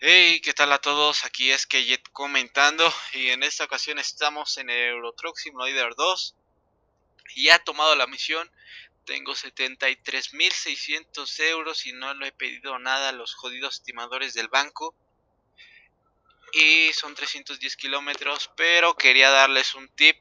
Hey, ¿qué tal a todos? Aquí es Kejet comentando y en esta ocasión estamos en el Euro Truck Simulator 2 y ha tomado la misión. Tengo 73.600 euros y no le he pedido nada a los jodidos estimadores del banco. Y son 310 kilómetros, pero quería darles un tip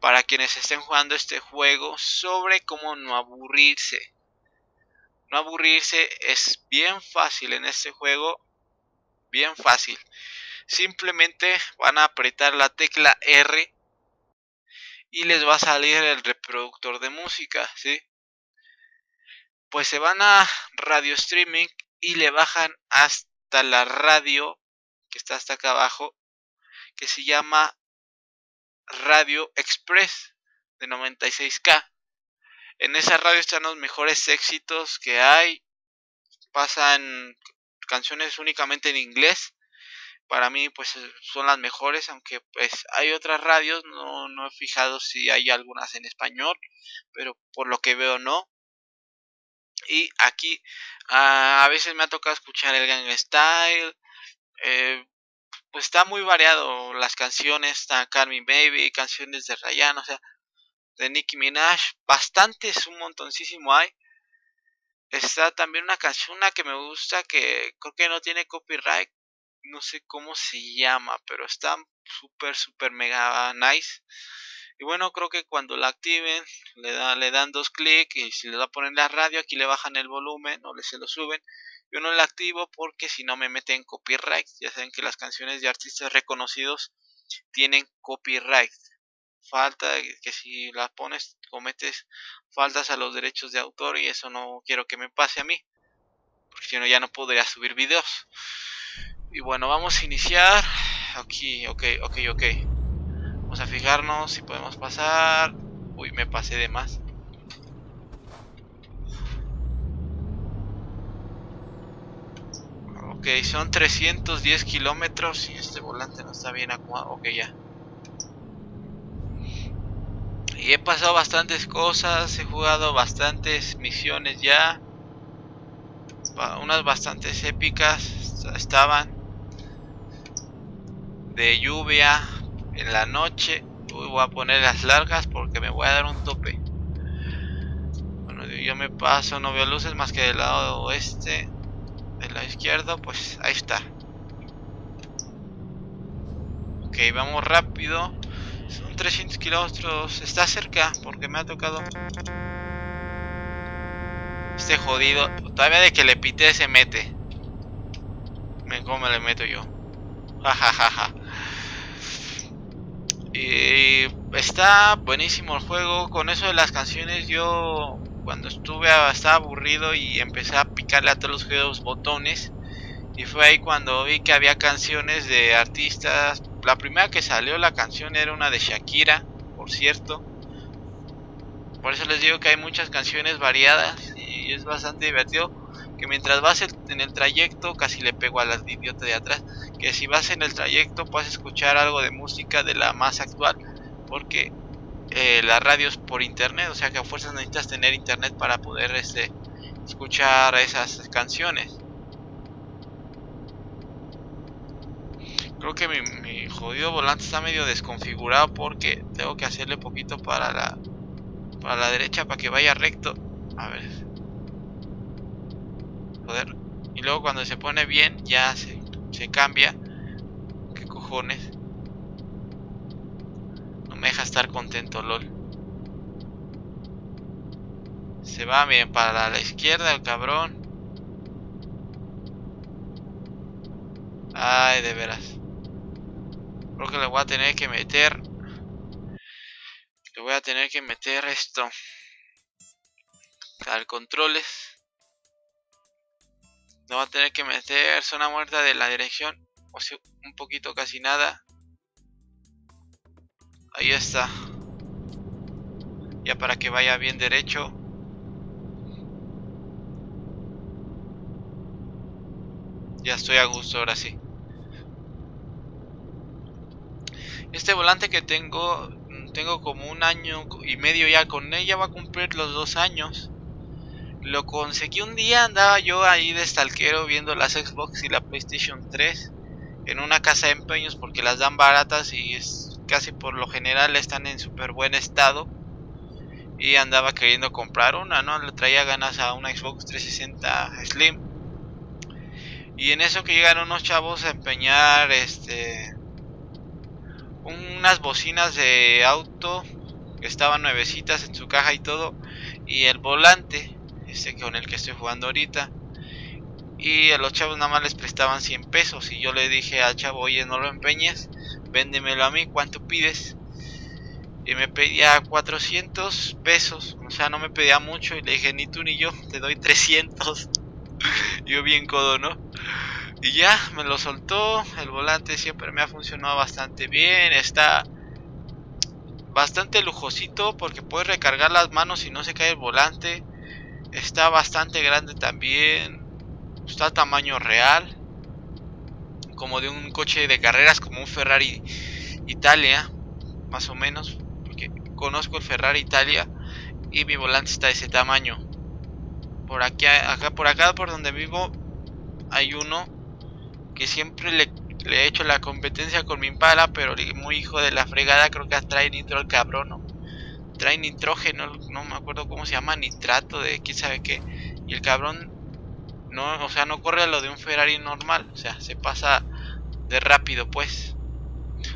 para quienes estén jugando este juego sobre cómo no aburrirse. No aburrirse es bien fácil en este juego bien fácil. Simplemente van a apretar la tecla R y les va a salir el reproductor de música, ¿sí? Pues se van a radio streaming y le bajan hasta la radio que está hasta acá abajo, que se llama Radio Express de 96K. En esa radio están los mejores éxitos que hay. Pasan canciones únicamente en inglés para mí pues eh, son las mejores aunque pues hay otras radios no, no he fijado si hay algunas en español pero por lo que veo no. Y aquí ah, a veces me ha tocado escuchar el Gang Style eh, pues está muy variado las canciones está Carmen Baby canciones de Ryan o sea de Nicki Minaj bastantes un montoncísimo hay Está también una canción que me gusta que creo que no tiene copyright. No sé cómo se llama, pero está súper, súper mega nice. Y bueno, creo que cuando la activen, le, da, le dan dos clics y si le da a poner la radio, aquí le bajan el volumen o le se lo suben. Yo no la activo porque si no me meten copyright. Ya saben que las canciones de artistas reconocidos tienen copyright falta que si la pones cometes faltas a los derechos de autor y eso no quiero que me pase a mí porque si no ya no podría subir videos. Y bueno vamos a iniciar. Aquí ok ok ok. Vamos a fijarnos si podemos pasar. Uy me pasé de más. Ok son 310 kilómetros y este volante no está bien acomodado ok ya y he pasado bastantes cosas, he jugado bastantes misiones ya. Unas bastantes épicas estaban. De lluvia en la noche. voy a poner las largas porque me voy a dar un tope. Bueno, yo me paso, no veo luces más que del lado oeste. De la izquierda, pues ahí está. Ok, vamos rápido. Son 300 kilómetros. Está cerca porque me ha tocado. Este jodido. Todavía de que le pité se mete. Ven cómo le meto yo. Jajajaja. y está buenísimo el juego. Con eso de las canciones yo cuando estuve estaba aburrido y empecé a picarle a todos los juegos botones. Y fue ahí cuando vi que había canciones de artistas la primera que salió la canción era una de Shakira, por cierto. Por eso les digo que hay muchas canciones variadas y es bastante divertido. Que mientras vas en el trayecto, casi le pego a la idiota de atrás. Que si vas en el trayecto puedes escuchar algo de música de la más actual. Porque eh, la radio es por internet, o sea que a fuerzas necesitas tener internet para poder este, escuchar esas canciones. Creo que mi, jodido volante está medio desconfigurado porque tengo que hacerle poquito para la para la derecha para que vaya recto. A ver. Joder. Y luego cuando se pone bien ya se, se cambia. ¿Qué cojones? No me deja estar contento, lol. Se va bien para la izquierda el cabrón. Ay, de veras. Creo que le voy a tener que meter. Le voy a tener que meter esto. Al controles. Le voy a tener que meter zona muerta de la dirección. O sea, un poquito casi nada. Ahí está. Ya para que vaya bien derecho. Ya estoy a gusto ahora sí. Este volante que tengo, mm, tengo como un año y medio ya con ella, va a cumplir los dos años. Lo conseguí un día, andaba yo ahí de stalkero viendo las Xbox y la PlayStation 3 en una casa de empeños porque las dan baratas y es casi por lo general están en súper buen estado. Y andaba queriendo comprar una, ¿no? Le traía ganas a una Xbox 360 Slim. Y en eso que llegaron unos chavos a empeñar este unas bocinas de auto que estaban nuevecitas en su caja y todo y el volante este con el que estoy jugando ahorita y a los chavos nada más les prestaban 100 pesos y yo le dije al chavo oye no lo empeñes véndemelo a mí cuánto pides y me pedía 400 pesos o sea no me pedía mucho y le dije ni tú ni yo te doy 300 yo bien codo no y ya, me lo soltó. El volante siempre me ha funcionado bastante bien. Está bastante lujosito porque puedes recargar las manos y no se cae el volante. Está bastante grande también. Está a tamaño real. Como de un coche de carreras, como un Ferrari Italia. Más o menos. Porque conozco el Ferrari Italia. Y mi volante está de ese tamaño. Por aquí, acá, por acá, por donde vivo, hay uno que siempre le, he hecho la competencia con mi Impala, pero muy hijo de la fregada, creo que trae nitro el cabrón, ¿no? Trae nitrógeno, no me acuerdo cómo se llama, nitrato de quién sabe qué. Y el cabrón, no, o sea, no corre a lo de un Ferrari normal, o sea, se pasa de rápido, pues.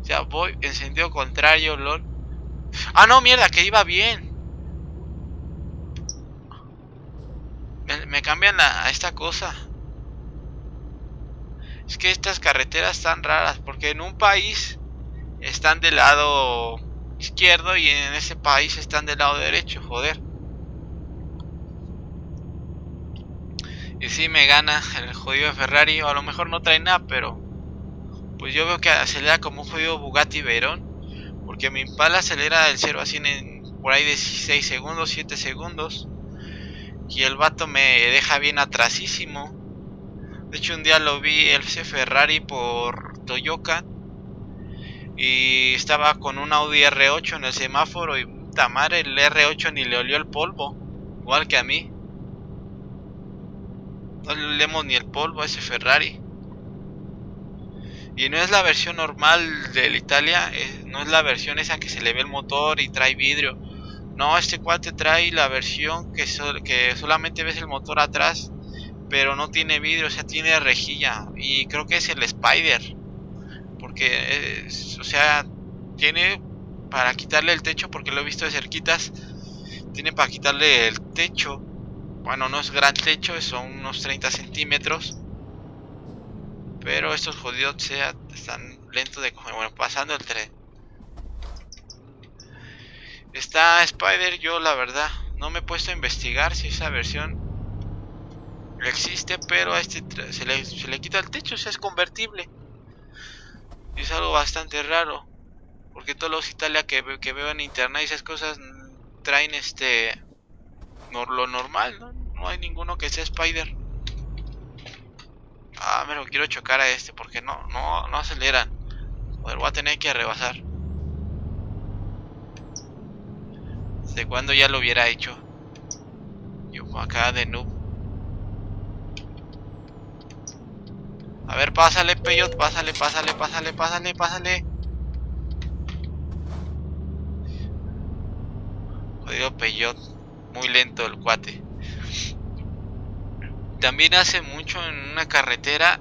O sea, voy en sentido contrario, lol. Ah, no, mierda, que iba bien. Me, cambian a esta cosa. Es que estas carreteras están raras porque en un país están del lado izquierdo y en ese país están del lado derecho, joder. Y si me gana el jodido Ferrari, o a lo mejor no trae nada, pero pues yo veo que acelera como un jodido Bugatti Veyron, porque mi Impala acelera del 0 a 100 en por ahí de 16 segundos, 7 segundos, y el vato me deja bien atrasísimo. De hecho, un día lo vi el Ferrari por Toyota y estaba con un Audi R8 en el semáforo y tamar el R8 ni le olió el polvo, igual que a mí. No le olemos ni el polvo a ese Ferrari. Y no es la versión normal del Italia, eh, no es la versión esa que se le ve el motor y trae vidrio. No, este cuate trae la versión que, que solamente ves el motor atrás pero no tiene vidrio, o sea, tiene rejilla. Y creo que es el Spider. Porque, o sea, tiene para quitarle el techo, porque lo he visto de cerquitas. Tiene para quitarle el techo. Bueno, no es gran techo, son unos 30 centímetros. Pero estos jodidos sea, están lentos de coger. Bueno, pasando el tren. Está Spider, yo la verdad no me he puesto a investigar si esa versión existe, pero a este se le, se le quita el techo, o sea, es convertible. Y es algo bastante raro. Porque todos los Italia que, que veo en internet y esas cosas traen este lo normal, ¿no? No hay ninguno que sea Spider. Ah, me lo quiero chocar a este porque no, no, no aceleran. Joder, voy a tener que rebasar. ¿De cuando ya lo hubiera hecho? Yo acá de noob. A ver, pásale, Peyot, pásale, pásale, pásale, pásale, pásale. Jodido Peyot. Muy lento el cuate. También hace mucho en una carretera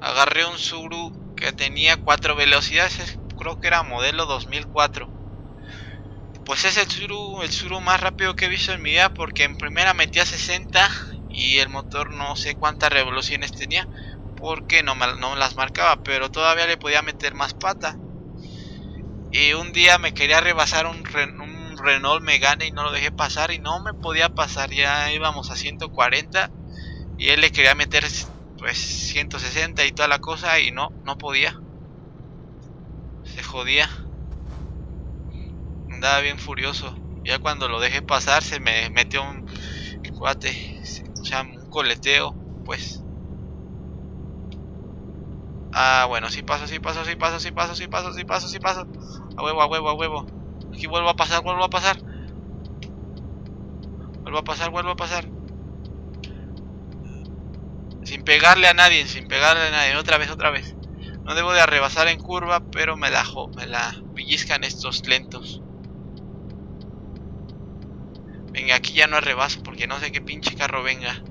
agarré un Suru que tenía cuatro velocidades, creo que era modelo 2004. Pues es el Suru, el Suru más rápido que he visto en mi vida porque en primera metía 60 y el motor no sé cuántas revoluciones tenía porque no, me, no las marcaba, pero todavía le podía meter más pata. Y un día me quería rebasar un, un Renault Megane y no lo dejé pasar y no me podía pasar, ya íbamos a 140 y él le quería meter pues 160 y toda la cosa y no, no podía. Se jodía. Andaba bien furioso. Ya cuando lo dejé pasar se me metió un cuate sea, un coleteo, pues. Ah, bueno, si paso, si paso, si paso, si paso, si paso, si paso, si paso. A huevo, a huevo, a huevo. Aquí vuelvo a pasar, vuelvo a pasar. Vuelvo a pasar, vuelvo a pasar. Sin pegarle a nadie, sin pegarle a nadie. Otra vez, otra vez. No debo de arrebasar en curva, pero me la, me la pellizcan estos lentos. Venga, aquí ya no arrebaso porque no sé qué pinche carro venga.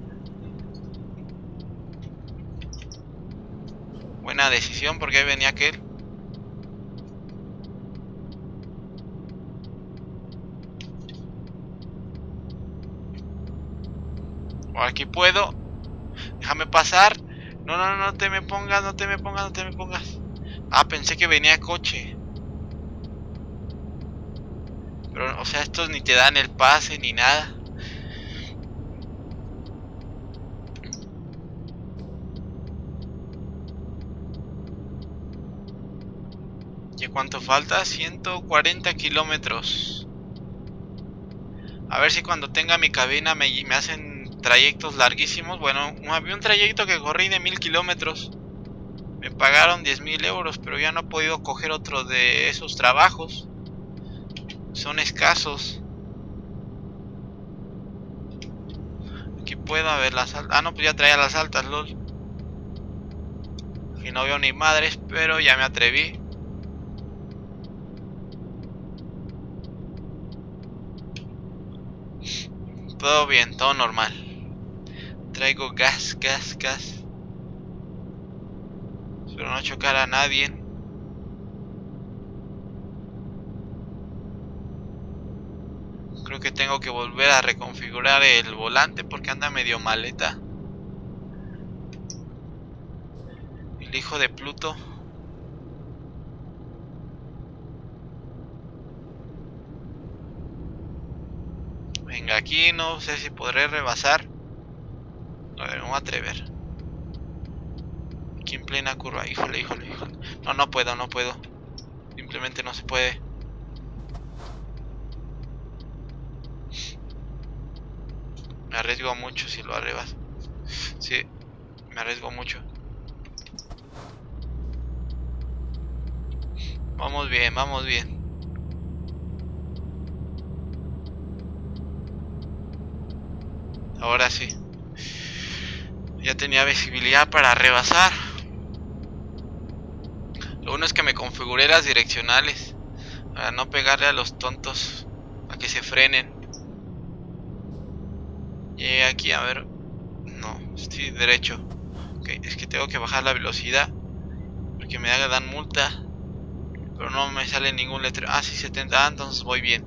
Buena decisión porque ahí venía aquel. Por aquí puedo. Déjame pasar. No, no, no, no te me pongas, no te me pongas, no te me pongas. Ah, pensé que venía coche. Pero, o sea, estos ni te dan el pase ni nada. ¿Y cuánto falta? 140 kilómetros. A ver si cuando tenga mi cabina me, hacen trayectos larguísimos. Bueno, había un trayecto que corrí de mil kilómetros. Me pagaron 10 mil euros, pero ya no he podido coger otro de esos trabajos. Son escasos. Aquí puedo ver las altas. Ah, no, pues ya traía las altas, lol. Aquí no veo ni madres, pero ya me atreví. Todo bien, todo normal. Traigo gas, gas, gas. Espero no chocar a nadie. Creo que tengo que volver a reconfigurar el volante porque anda medio maleta. El hijo de Pluto. Venga, aquí no sé si podré rebasar. A ver, me voy a atrever. Aquí en plena curva. Híjole, híjole, híjole. No, no puedo, no puedo. Simplemente no se puede. Me arriesgo mucho si lo arrebas. Sí, me arriesgo mucho. Vamos bien, vamos bien. Ahora sí. Ya tenía visibilidad para rebasar. Lo bueno es que me configuré las direccionales. Para no pegarle a los tontos. A que se frenen. Y aquí, a ver. No, estoy derecho. Okay, es que tengo que bajar la velocidad. Porque me dan multa. Pero no me sale ningún letrero. Ah, sí, 70. Ah, entonces voy bien.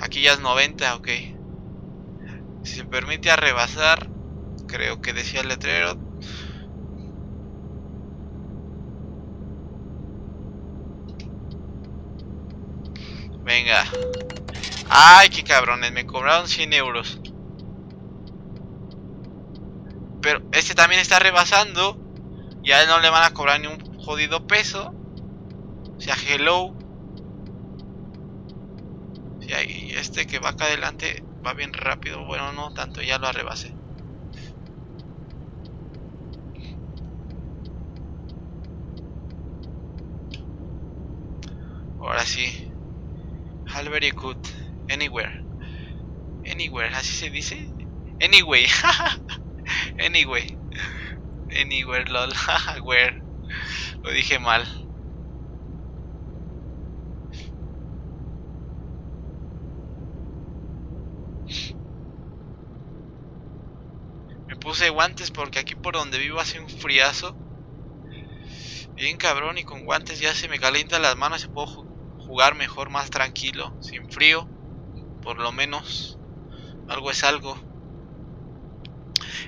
Aquí ya es 90, ok. Si se permite rebasar, creo que decía el letrero. Venga. Ay, qué cabrones, me cobraron 100 euros. Pero este también está rebasando. Y a él no le van a cobrar ni un jodido peso. O sea, hello. y este que va acá adelante va bien rápido. Bueno, no tanto, ya lo rebasé. Ahora sí. Very good. Anywhere. Anywhere, así se dice. Anyway. anyway. Anywhere, lol. Where. Lo dije mal. puse guantes porque aquí por donde vivo hace un friazo. Bien cabrón y con guantes ya se me calientan las manos y puedo jugar mejor, más tranquilo, sin frío. Por lo menos algo es algo.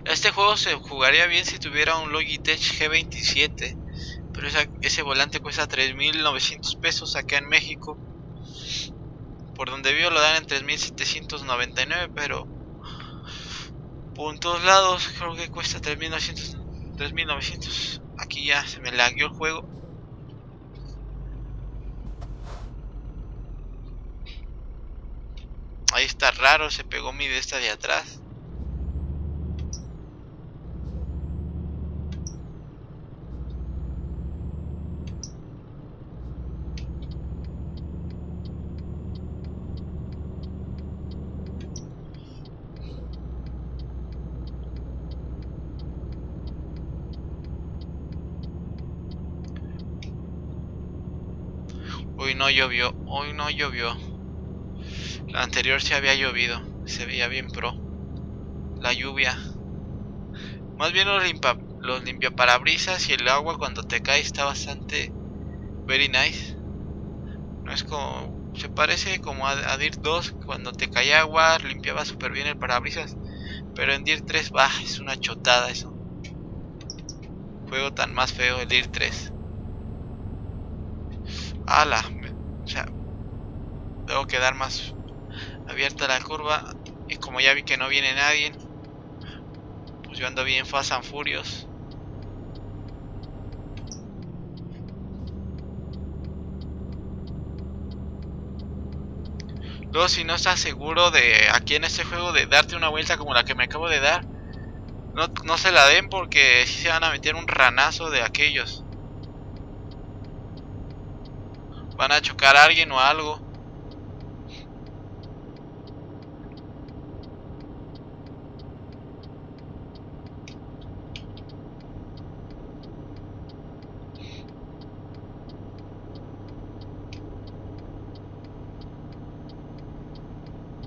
Este juego se jugaría bien si tuviera un Logitech G27. Pero ese volante cuesta 3.900 pesos acá en México. Por donde vivo lo dan en 3.799, pero por todos lados creo que cuesta 3900 3900 aquí ya se me lagueó el juego ahí está raro se pegó mi de esta de atrás Hoy no llovió, hoy no llovió. La anterior sí había llovido, se veía bien pro. La lluvia. Más bien los limpia, los limpia parabrisas y el agua cuando te cae está bastante very nice. No es como se parece como a, a DIR 2 cuando te cae agua limpiaba súper bien el parabrisas. Pero en DIR 3 va, es una chotada eso. Juego tan más feo el DIR 3. Ala, o sea, tengo que dar más abierta la curva y como ya vi que no viene nadie, pues yo ando bien Fast and Furious. Luego si no estás seguro de aquí en este juego de darte una vuelta como la que me acabo de dar, no, no se la den porque si se van a meter un ranazo de aquellos. Van a chocar a alguien o algo.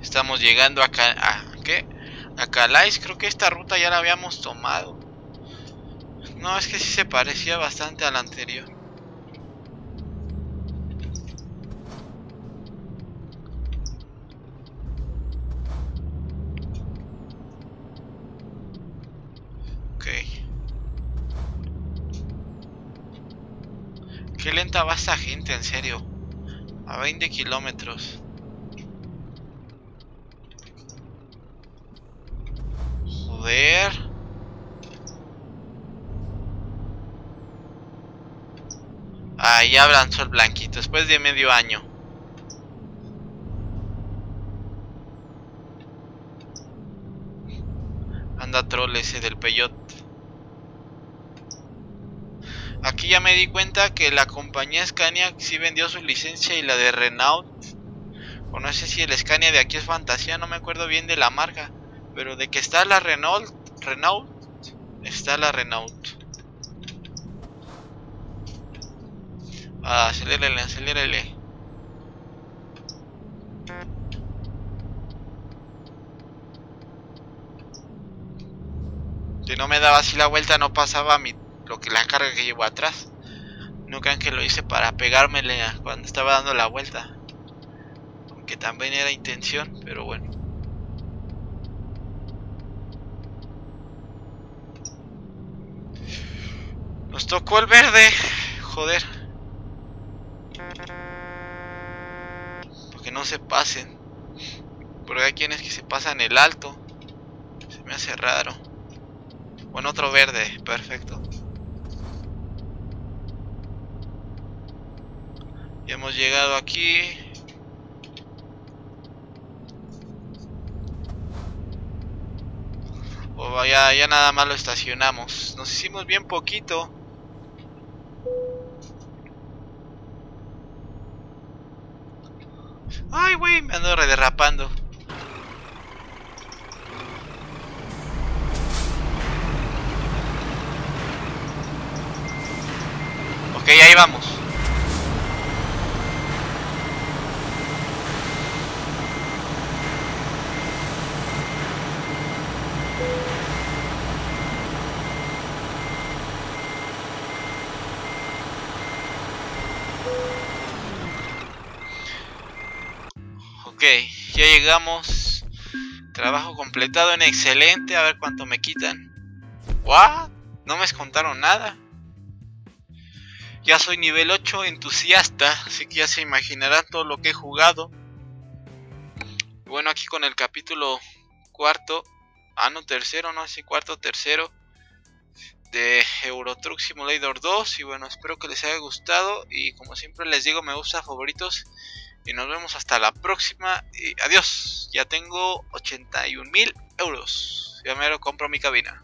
Estamos llegando acá. ¿A qué? A Calais. Creo que esta ruta ya la habíamos tomado. No, es que sí se parecía bastante a la anterior. Ok. Qué lenta va esta gente, en serio. A 20 kilómetros. Joder. Ahí ya avanzó el blanquito después de medio año. Anda troll ese del peyote. Aquí ya me di cuenta que la compañía Scania sí vendió su licencia y la de Renault. O no sé si el Scania de aquí es fantasía, no me acuerdo bien de la marca. Pero de que está la Renault, Renault, está la Renault. Ah, acelérele, acelérele. Si no me daba así la vuelta no pasaba mi, lo que la carga que llevo atrás. No crean que lo hice para pegármele cuando estaba dando la vuelta. Aunque también era intención, pero bueno. Nos tocó el verde. Joder. Porque no se pasen. Porque hay quienes que se pasan el alto. Se me hace raro. Bueno, otro verde. Perfecto. Ya hemos llegado aquí. O ya, ya nada más lo estacionamos. Nos hicimos bien poquito. Ay, güey, me ando rederrapando. Ok, ahí vamos. Ok, ya llegamos. Trabajo completado en excelente. A ver cuánto me quitan. ¿What? No me descontaron nada. Ya soy nivel 8 entusiasta, así que ya se imaginarán todo lo que he jugado. Bueno, aquí con el capítulo cuarto, ah no, tercero, no, así cuarto, tercero de Euro Truck Simulator 2. Y bueno, espero que les haya gustado. Y como siempre les digo, me gusta favoritos. Y nos vemos hasta la próxima. Y adiós. Ya tengo 81 mil euros. Ya me lo compro mi cabina.